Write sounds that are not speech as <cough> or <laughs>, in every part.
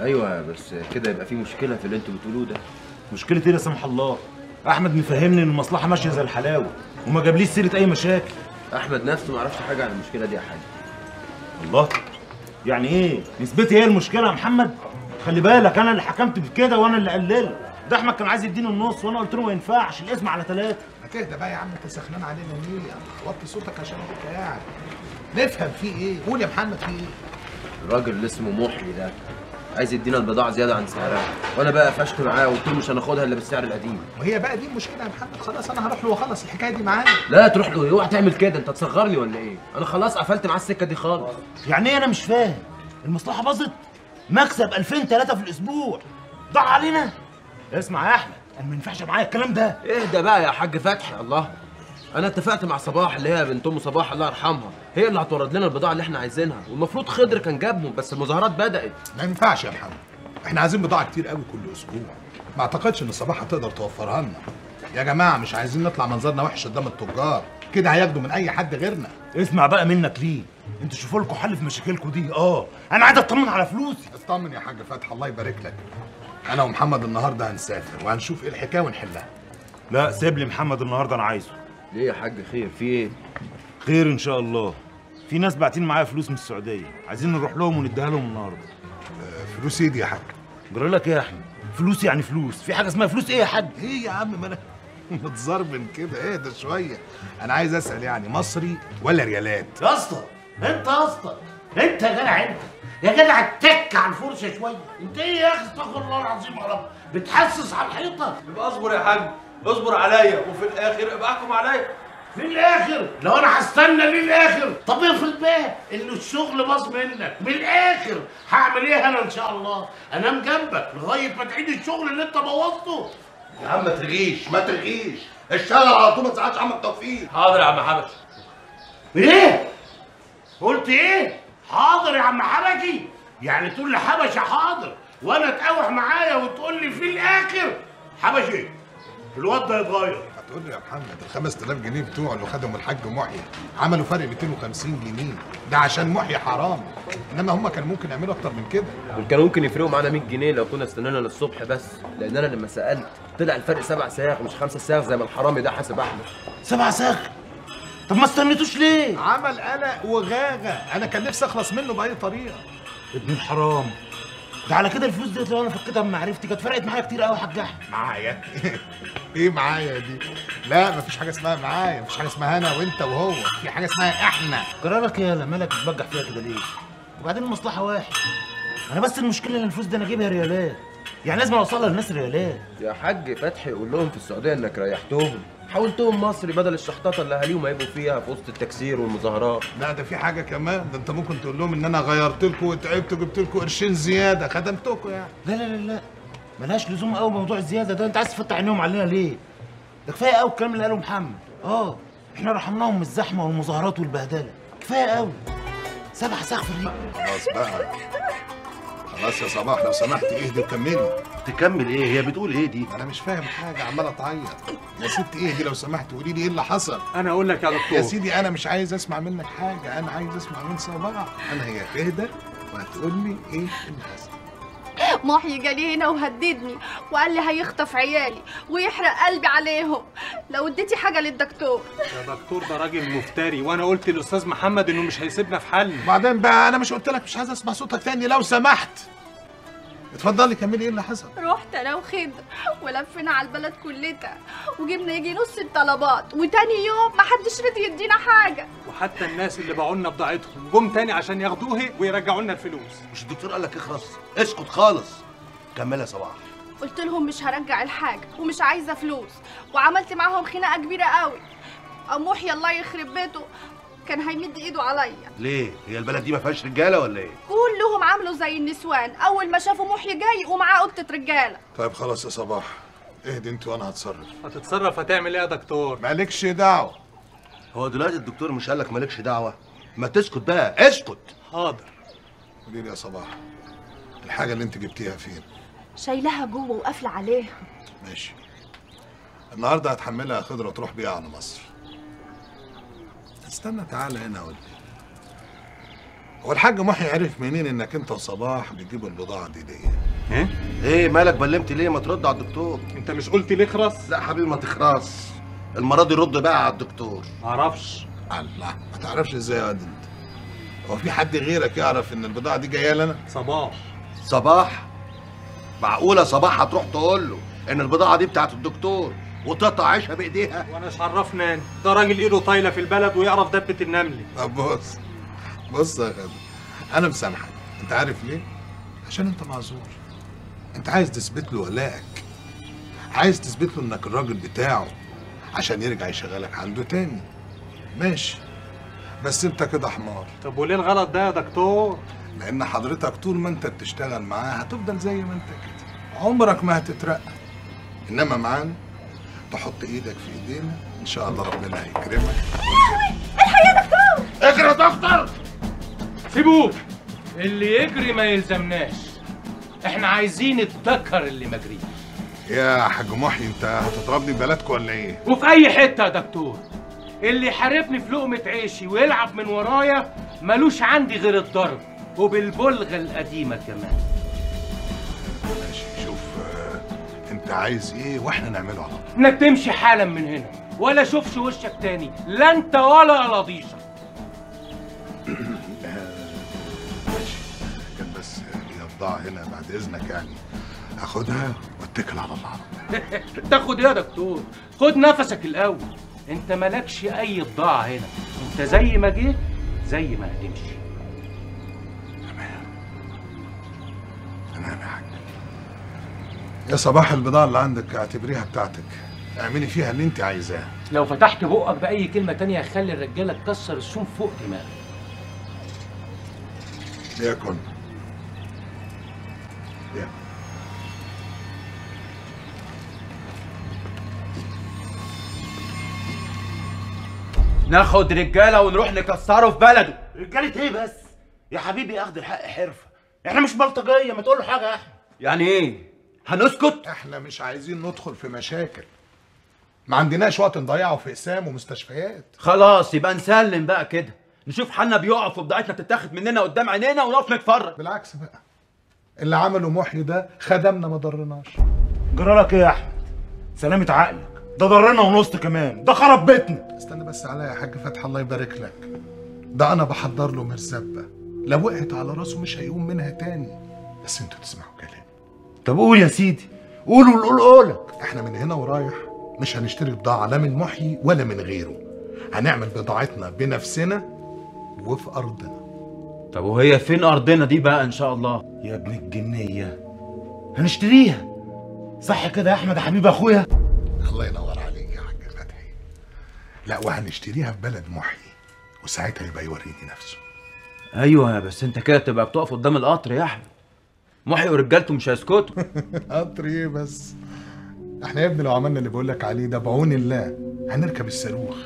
أيوه بس كده يبقى في مشكلة في اللي أنتوا بتقولوه ده. مشكلة إيه لا سمح الله؟ أحمد مفهمني إن المصلحة ماشية زي الحلاوة وما جابليش سيرة أي مشاكل. أحمد نفسه ما يعرفش حاجة عن المشكلة دي يا حاج. الله يعني إيه؟ نسبتي هي المشكلة يا محمد؟ خلي بالك أنا اللي حكمت بكده وأنا اللي قللت. ده أحمد كان عايز يديني النص وأنا قلت له ما ينفعش الاسم على ثلاثة ما تهدى بقى يا عم أنت سخنان علينا ليه يعني وطي صوتك عشان أنت قاعد. نفهم في إيه؟ قول يا محمد في إيه؟ الراجل اللي اسمه محي ده. عايز يدينا البضاعة زيادة عن سعرها. وأنا بقى قفشت معاه وقلت له مش هناخدها إلا بالسعر القديم. وهي بقى دي المشكلة يا محمد. خلاص أنا هروح له وأخلص الحكاية دي معاه. لا تروح له اوعى تعمل كده. أنت تصغرني ولا إيه؟ أنا خلاص قفلت معاه السكة دي خالص. يعني إيه؟ أنا مش فاهم. المصلحة باظت؟ مكسب 2000 3 في الأسبوع. ضاع علينا؟ اسمع يا أحمد أنا ما ينفعش معايا الكلام ده. اهدى بقى يا حاج فتحي الله. أنا اتفقت مع صباح اللي هي بنت ام صباح الله يرحمها. هي اللي هتورد لنا البضاعة اللي إحنا عايزينها. والمفروض خضر كان جابهم بس المظاهرات بدأت. ما ينفعش يا محمد. إحنا عايزين بضاعة كتير قوي كل أسبوع. ما اعتقدش إن صباح هتقدر توفرها لنا. يا جماعة مش عايزين نطلع منظرنا وحش قدام التجار. كده هياخدوا من أي حد غيرنا. اسمع بقى منك ليه. أنتوا شوفوا لكم حل في مشاكلكم دي. آه أنا عايز أطمن على فلوسي. اطمن يا حاج فتحي الله يبارك لك. أنا ومحمد النهارده هنسافر وهنشوف إيه الحكاية ونحلها. لا سيب لي محمد النهارده أنا عايزه. ليه يا حاج خير؟ في إيه؟ خير إن شاء الله. في ناس باعتين معايا فلوس من السعودية. عايزين نروح لهم ونديها لهم النهارده. آه، فلوس ايدي يا حاج؟ جرى لك إيه يا أحمد؟ فلوس يعني فلوس. في حاجة اسمها فلوس إيه يا حاج؟ إيه يا عم ما أنا <laughs> متزربن كده. اهدى شوية. أنا عايز أسأل يعني مصري ولا ريالات؟ يا اسطى انت يا اسطى انت يا جدع انت. يا جدع اتك على الفرشة شوية. انت إيه يا أخي؟ استغفر الله العظيم يا رب. بتحسس على الحيطة؟ يبقى اصبر يا حاج. اصبر عليا وفي الآخر ابقى احكم عليا. في الآخر؟ لو أنا هستنى للاخر طب افرض بقى ان الشغل باظ منك. من الآخر هعمل إيه أنا ان شاء الله؟ انام جنبك لغاية ما تعيد الشغل اللي انت بوظته. يا عم ما ترغيش ما ترغيش. اشتغل على طول ما تزعلش عمك توفيق. حاضر يا عم حبش إيه؟ قلت إيه؟ حاضر يا عم حبشي. يعني تقول لي حبشه حاضر وأنا تقاوح معايا وتقول لي في الآخر. حبشي الواد ده يتغير. هتقول لي يا محمد ال 5000 جنيه بتوع اللي خدهم الحاج محيي عملوا فرق 250 جنيه. ده عشان محيي حرام. إنما هم كانوا ممكن يعملوا أكتر من كده. دول كانوا ممكن يفرقوا معانا 100 جنيه لو كنا استنينا للصبح بس. لأن أنا لما سألت طلع الفرق سبع ساغ مش خمسة ساغ زي ما الحرامي ده حاسب أحمد. سبع ساغ طب ما استنيتوش ليه؟ عمل قلق وغاغة. أنا كان نفسي أخلص منه بأي طريقة. ابن الحرام. ده على كده الفلوس ديت لو أنا فكيتها من معرفتي كانت فرقت معايا كتير قوي يا حاج أحمد. معايا؟ <laughs> إيه معايا دي؟ لا مفيش حاجة اسمها معايا مفيش حاجة اسمها أنا وأنت وهو في حاجة اسمها إحنا. قرارك يا مالك بتبجح فيها كده ليه؟ وبعدين المصلحه واحد. أنا بس المشكلة إن الفلوس دي أنا أجيبها ريالات. يعني لازم أوصلها للناس ريالات يا حاج فتحي قول لهم في السعودية إنك ريحتهم. حولتهم مصري بدل الشحطاطه اللي أهاليهم هيبقوا فيها في وسط التكسير والمظاهرات. لا ده في حاجة كمان. ده أنت ممكن تقول لهم إن أنا غيرت لكم وتعبت وجبت لكم قرشين زيادة خدمتكم يعني. لا لا لا لا. ملهاش لزوم قوي موضوع الزيادة ده. أنت عايز تفتح عينيهم علينا ليه؟ ده كفاية قوي الكلام اللي قاله محمد. آه إحنا رحمناهم من الزحمة والمظاهرات والبهدلة. كفاية قوي سبع في الريق. خلاص بقى. خلاص يا صباح لو سمحت اهدي وكملي. تكمل إيه؟ هي بتقول إيه دي؟ أنا مش فاهم حاجة عماله تعيط يا ست اهدي لو سمحت قولي لي إيه اللي حصل. أنا أقول لك يا يا دكتور سيدي أنا مش عايز أسمع منك حاجة أنا عايز أسمع من صباح. أنا هي تهدى وهتقول لي إيه اللي حصل. محيي جالي هنا وهددني وقال لي هيخطف عيالي ويحرق قلبي عليهم. لو اديتي حاجة للدكتور. يا دكتور ده راجل مفتري وأنا قلت للأستاذ محمد إنه مش هيسيبنا في حل وبعدين بقى أنا مش قلت لك مش عايز أسمع صوتك تاني لو سمحت. اتفضلي كملي إيه اللي حصل؟ رحت أنا وخضر ولفينا على البلد كلها وجبنا يجي نص الطلبات وتاني يوم محدش رضي يدينا حاجة. وحتى الناس اللي باعوا لنا بضاعتهم جم تاني عشان ياخدوها ويرجعوا لنا الفلوس. مش الدكتور قال لك اخرس؟ اسكت خالص. كمل يا صباح. قلت لهم مش هرجع الحاجة ومش عايزة فلوس وعملت معاهم خناقة كبيرة قوي. ام محيي الله يخرب بيته كان هيمد إيده عليا. ليه؟ هي البلد دي ما فيهاش رجالة ولا إيه؟ كلهم عملوا زي النسوان. أول ما شافوا محيي جاي ومعاه قطه رجاله طيب خلاص يا صباح. اهدي انت وأنا هتصرف. هتتصرف؟ هتعمل إيه يا دكتور؟ مالكش دعوة. هو دلوقتي الدكتور مش قال لك مالكش دعوة؟ ما تسكت بقى اسكت. حاضر. قولي لي يا صباح الحاجة اللي انت جبتيها فين؟ شايلها جوه وقافلة عليها. ماشي. النهارده هتحملها خضرة وتروح بيها على مصر. استنى تعالى هنا أقول هو الحاج محي عرف منين إنك أنت وصباح بتجيبوا البضاعة دي ليه؟ إيه؟ إيه مالك بلمت ليه؟ ما ترد على الدكتور. أنت مش قلت ليه خرس؟ لا حبيبي ما تخرس. المرة دي رد بقى على الدكتور. معرفش الله ما تعرفش إزاي يا واد أنت؟ هو في حد غيرك يعرف إن البضاعة دي جاية لنا؟ صباح. صباح؟ معقولة صباح هتروح تقول له إن البضاعة دي بتاعت الدكتور؟ وتقطع عيشها بإيديها. وأنا مش عرفنا أنا؟ ده راجل إيده طايلة في البلد ويعرف دبة النمل. طب بص بص يا خالد أنا مسامحك. أنت عارف ليه؟ عشان أنت معذور. أنت عايز تثبت له ولائك عايز تثبت له إنك الراجل بتاعه عشان يرجع يشغلك عنده تاني. ماشي. بس أنت كده حمار. طب وليه الغلط ده يا دكتور؟ لأن حضرتك طول ما أنت بتشتغل معاه هتفضل زي ما أنت كده. عمرك ما هتترقى. إنما معانا تحط إيدك في ايدينا إن شاء الله ربنا هيكرمك. اجري يا دكتور! سيبوه! اللي يجري ما يلزمناش. إحنا عايزين الذكر اللي مجري يا حاج محي انت هتضربني ببلدكم ولا إيه؟ وفي أي حتة يا دكتور؟ اللي يحاربني في لقمة عيشي ويلعب من ورايا ملوش عندي غير الضرب وبالبلغه القديمة كمان. انت عايز إيه وإحنا نعمله على طول. انك تمشي حالا من هنا ولا اشوفش وشك تاني لا انت ولا قلاضيشك <clears throat> ماشي. كان بس هي بضاعة هنا بعد إذنك يعني. أخدها واتكل على الله. <laughs> تاخد إيه يا دكتور. خد نفسك الأول. أنت مالكش أي بضاعة هنا. أنت زي ما جيت زي ما هتمشي. يا صباح البضاعة اللي عندك اعتبريها بتاعتك. اعملي فيها اللي انت عايزاه. لو فتحت بقك بأي كلمة تانية هخلي الرجالة تكسر السوم فوق دماغك. ليكن ليكن ناخد رجالة ونروح نكسره في بلده. رجالة إيه بس؟ يا حبيبي اخد الحق حرفة. إحنا مش بلطجية ما تقول له حاجة يا أحمد. يعني إيه؟ هنسكت؟ إحنا مش عايزين ندخل في مشاكل. ما عندناش وقت نضيعه في اقسام ومستشفيات. خلاص يبقى نسلم بقى كده. نشوف حالنا بيقف وبضاعتنا بتتاخد مننا قدام عينينا ونقف نتفرج. بالعكس بقى. اللي عمله محي ده خدمنا ما ضرناش. جرالك إيه يا أحمد. سلامة عقلك. ده ضرنا ونص كمان. ده خرب بيتنا. استنى بس عليا يا حاج فتحي الله يبارك لك. ده أنا بحضر له مرزبة. لو وقعت على راسه مش هيقوم منها تاني. بس أنتوا تسمعوا كلامي. طب قول يا سيدي. قول ونقول قولك إحنا من هنا ورايح مش هنشتري بضاعة لا من محي ولا من غيره. هنعمل بضاعتنا بنفسنا وفي أرضنا. طب وهي فين أرضنا دي بقى إن شاء الله؟ يا ابن الجنية. هنشتريها. صح كده يا أحمد يا حبيب أخويا؟ الله ينور عليك يا حاج فتحي لا وهنشتريها في بلد محي وساعتها يبقى يوريني نفسه. أيوه بس أنت كده تبقى بتقف قدام القطر يا أحمد. محي ورجالته مش هيسكتوا. <laughs> قطر إيه بس؟ إحنا يا ابني لو عملنا اللي بقول لك عليه ده بعون الله هنركب الصاروخ.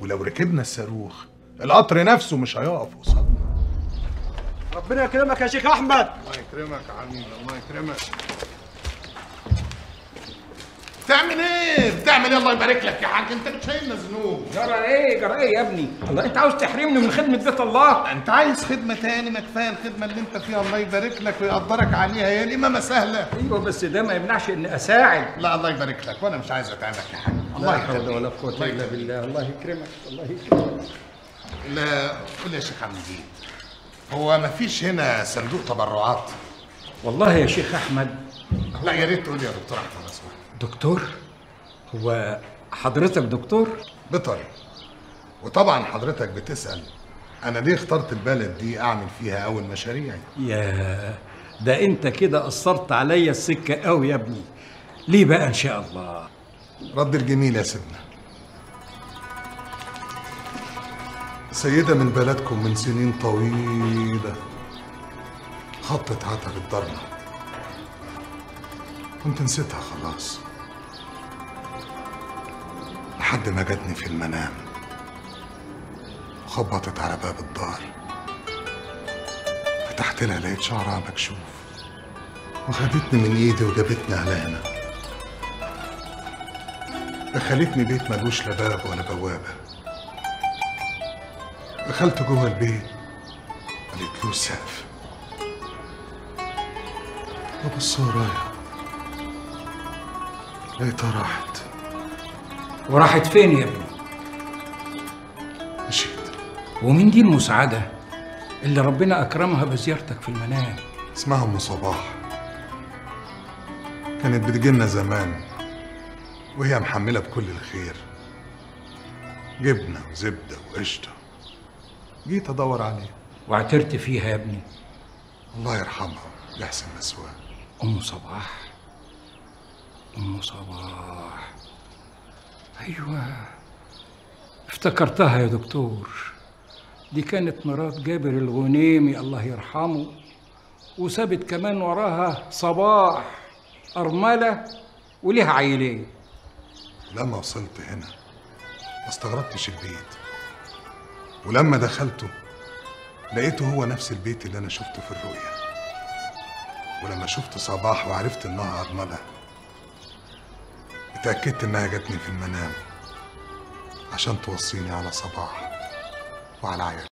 ولو ركبنا الصاروخ القطر نفسه مش هيقف قصادنا. ربنا يكرمك يا شيخ أحمد. الله يكرمك يا عمي الله يكرمك. تعمل إيه؟ بتعمل إيه؟ الله يبارك لك يا حاج. انت بتشيلنا ذنوب. جرى إيه؟ جرى إيه يا ابني؟ الله انت عاوز تحرمني من خدمة بيت الله؟ انت عايز خدمة تاني؟ ما كفاية الخدمة اللي انت فيها. الله يبارك لك ويقدرك عليها. هي الامامه سهلة. أيوه بس ده ما يمنعش اني اساعد. لا الله يبارك لك. وأنا مش عايز اتعبك يا حاج. الله لا حول ولا قوة إلا بالله. الله يكرمك. الله يكرمك. لا قول يا شيخ عمدين هو ما فيش هنا صندوق تبرعات؟ والله يا شيخ أحمد. لا يا ريت تقول يا دكتور أحمد. دكتور؟ هو حضرتك دكتور؟ بطري وطبعا حضرتك بتسأل أنا ليه اخترت البلد دي أعمل فيها أول مشاريعي يا ده أنت كده قصرت عليا السكة قوي يا ابني. ليه بقى إن شاء الله؟ رد الجميل يا سيدنا. سيدة من بلدكم من سنين طويلة خطت عتب الضرمة. كنت نسيتها خلاص. لحد ما جاتني في المنام. خبطت على باب الدار. فتحت لها لقيت شعرها مكشوف. وخدتني من إيدي وجابتني على هنا دخلتني بيت ملوش لا باب ولا بوابة. دخلت جوه البيت قالت له سقف. ببص ورايا لقيتها راحت. وراحت فين يا ابني؟ مشيت. ومين دي المسعدة اللي ربنا أكرمها بزيارتك في المنام؟ اسمها أم صباح. كانت بتجيلنا زمان وهي محملة بكل الخير. جبنة وزبدة وقشطة. جيت أدور عليها. واعترت فيها يا ابني. الله يرحمها يحسن مسواها. أم صباح. أم صباح. أيوة. افتكرتها يا دكتور. دي كانت مرات جابر الغنيمي الله يرحمه وسابت كمان وراها صباح أرملة وليها عيلين. لما وصلت هنا ما استغربتش البيت. ولما دخلته لقيته هو نفس البيت اللي أنا شفته في الرؤيا ولما شفت صباح وعرفت إنها أرملة اتأكدت إنها جاتني في المنام عشان توصيني على صباح وعلى عيالها